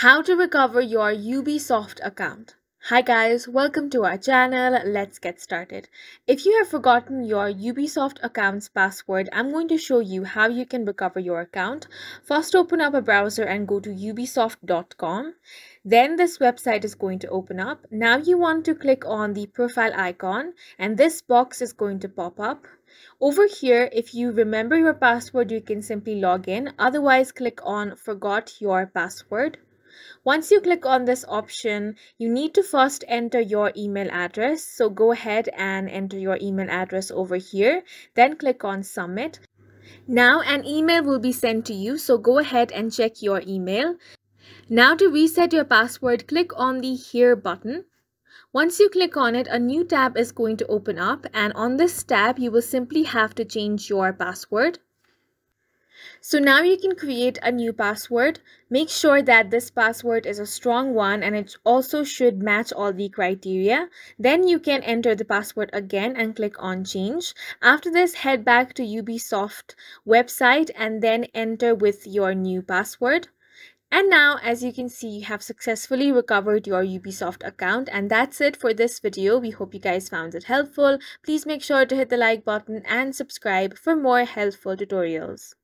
How to recover your Ubisoft account. Hi guys, welcome to our channel. Let's get started. If you have forgotten your Ubisoft account's password, I'm going to show you how you can recover your account. First open up a browser and go to ubisoft.com. Then this website is going to open up. Now you want to click on the profile icon and this box is going to pop up. Over here, if you remember your password, you can simply log in. Otherwise, click on forgot your password. Once you click on this option, you need to first enter your email address. So go ahead and enter your email address over here. Then click on submit. Now an email will be sent to you. So go ahead and check your email. Now to reset your password, click on the here button. Once you click on it, a new tab is going to open up and on this tab, you will simply have to change your password. So now you can create a new password. Make sure that this password is a strong one and it also should match all the criteria. Then you can enter the password again and click on change. After this, head back to Ubisoft website and then enter with your new password. And now, as you can see, you have successfully recovered your Ubisoft account. And that's it for this video. We hope you guys found it helpful. Please make sure to hit the like button and subscribe for more helpful tutorials.